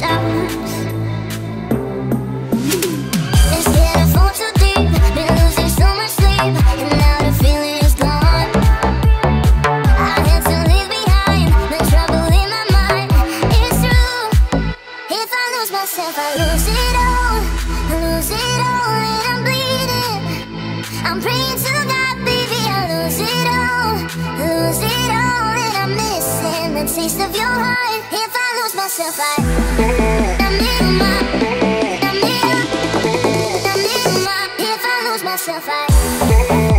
stops. Been scared I fall too deep, been losing so much sleep, and now the feeling is gone. I had to leave behind the trouble in my mind. It's true. If I lose myself, I lose it all. I lose it all, and I'm bleeding. I'm praying to God, baby, I lose it all. I lose it all, taste of your heart. If I lose myself, I. I'm in my. I'm in. I'm in my. If I lose myself, I.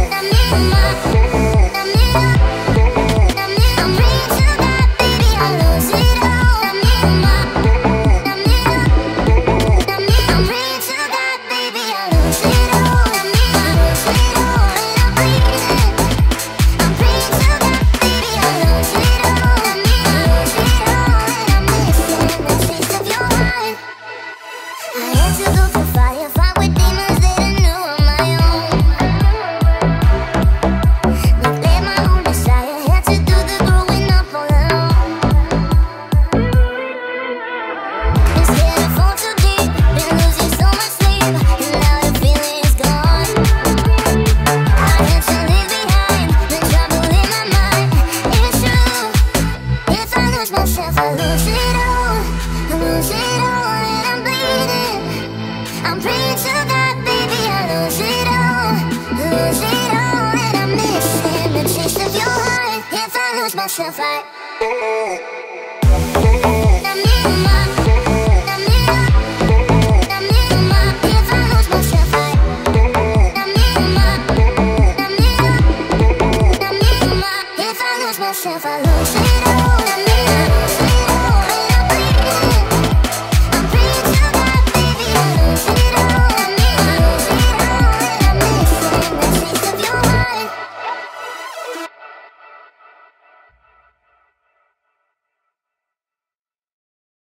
Lose myself, I lose it all. I lose it all, and I'm bleeding. I'm praying to God, baby, I lose it all. I lose it all, and I'm missing the taste of your heart. If I lose myself, I. myself, I lose it all, I mean